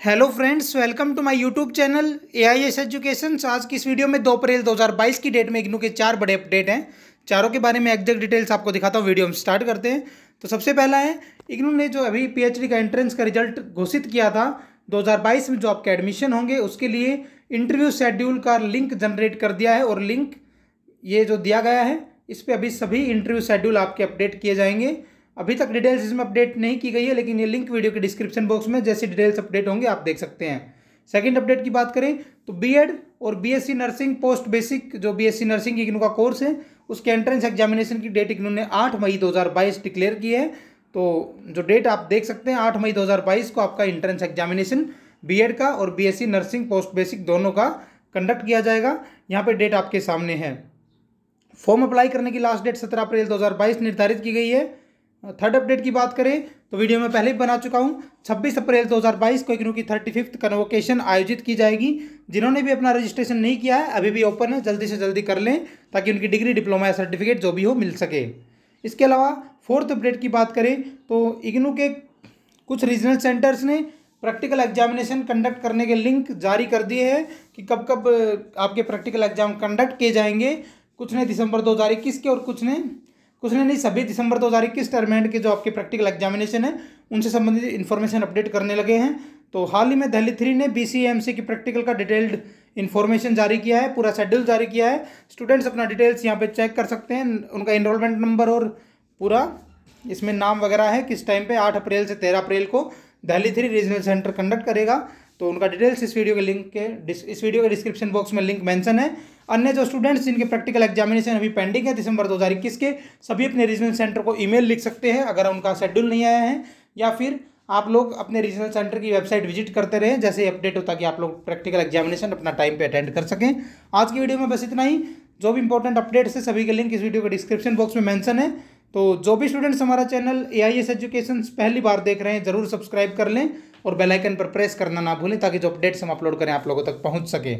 Hello friends welcome to my YouTube channel A I S education आज की इस video में दो अप्रैल 2022 की डेट में इग्नू के चार बड़े अपडेट हैं। चारों के बारे में एग्जैक्ट डिटेल्स आपको दिखाता हूँ वीडियो हम स्टार्ट करते हैं। तो सबसे पहला है, इग्नू ने जो अभी पीएचडी का एंट्रेंस का रिज़ल्ट घोषित किया था 2022 में जो आपके एडमिशन होंगे, उसके लिए इंटरव्यू शेड्यूल का लिंक जनरेट कर दिया है और लिंक ये जो दिया गया है, इस पर अभी सभी इंटरव्यू शेड्यूल आपके अपडेट किए जाएँगे। अभी तक डिटेल्स इसमें अपडेट नहीं की गई है, लेकिन ये लिंक वीडियो के डिस्क्रिप्शन बॉक्स में जैसे डिटेल्स अपडेट होंगे आप देख सकते हैं। सेकंड अपडेट की बात करें तो बीएड और बीएससी नर्सिंग पोस्ट बेसिक जो बीएससी नर्सिंग इग्नू का कोर्स है, उसके एंट्रेंस एग्जामिनेशन की डेट इग्नू ने आठ मई दो डिक्लेयर की है। तो जो डेट आप देख सकते हैं, आठ मई दो हज़ार बाईस को आपका एंट्रेंस एग्जामिनेशन बी का और बीएससी नर्सिंग पोस्ट बेसिक दोनों का कंडक्ट किया जाएगा। यहाँ पर डेट आपके सामने है। फॉर्म अप्लाई करने की लास्ट डेट सत्रह अप्रैल 2022 निर्धारित की गई है। थर्ड अपडेट की बात करें तो वीडियो में पहले ही बना चुका हूँ। 26 अप्रैल 2022 को इग्नू की थर्टी फिफ्थ कन्वोकेशन आयोजित की जाएगी। जिन्होंने भी अपना रजिस्ट्रेशन नहीं किया है, अभी भी ओपन है, जल्दी से जल्दी कर लें ताकि उनकी डिग्री डिप्लोमा या सर्टिफिकेट जो भी हो मिल सके। इसके अलावा फोर्थ अपडेट की बात करें तो इग्नू के कुछ रीजनल सेंटर्स ने प्रैक्टिकल एग्जामिनेशन कंडक्ट करने के लिंक जारी कर दिए हैं कि कब कब आपके प्रैक्टिकल एग्ज़ाम कंडक्ट किए जाएँगे। कुछ ने दिसंबर दो हज़ार इक्कीस के और कुछ ने कुछ नहीं सभी दिसंबर दो हज़ार इक्कीस टर्मेंट के जो आपके प्रैक्टिकल एग्जामिनेशन है, उनसे संबंधित इन्फॉर्मेशन अपडेट करने लगे हैं। तो हाल ही में दिल्ली थ्री ने बी की प्रैक्टिकल का डिटेल्ड इन्फॉर्मेशन जारी किया है, पूरा शेड्यूल जारी किया है। स्टूडेंट्स अपना डिटेल्स यहाँ पे चेक कर सकते हैं, उनका इनरोलमेंट नंबर और पूरा इसमें नाम वगैरह है, किस टाइम पे आठ अप्रैल से तेरह अप्रैल को Delhi three regional centre conduct करेगा। तो उनका डिटेल्स इस वीडियो के लिंक के इस वीडियो के डिस्क्रिप्शन बॉक्स में लिंक मेंशन है। अन्य जो स्टूडेंट्स जिनके प्रैक्टिकल एग्जामिनेशन अभी पेंडिंग है दिसंबर दो हज़ार इक्कीस के, सभी अपने रीजनल सेंटर को ईमेल लिख सकते हैं, अगर उनका शेड्यूल नहीं आया है, या फिर आप लोग अपने रीजनल सेंटर की वेबसाइट विज़िट करते रहें, जैसे अपडेट हो, ताकि आप लोग प्रैक्टिकल एग्जामिनेशन अपना टाइम पे अटेंड कर सकें। आज की वीडियो में बस इतना ही। जो भी इंपॉर्टेंट अपडेट्स है, सभी के लिंक इस वीडियो के डिस्क्रिप्शन बॉक्स में मेंशन है। तो जो भी स्टूडेंट्स हमारा channel A I S education पहली बार देख रहे हैं, ज़रूर सब्सक्राइब कर लें। और बेल आइकन पर प्रेस करना ना भूलें ताकि जो अपडेट्स हम अपलोड करें आप लोगों तक पहुँच सके।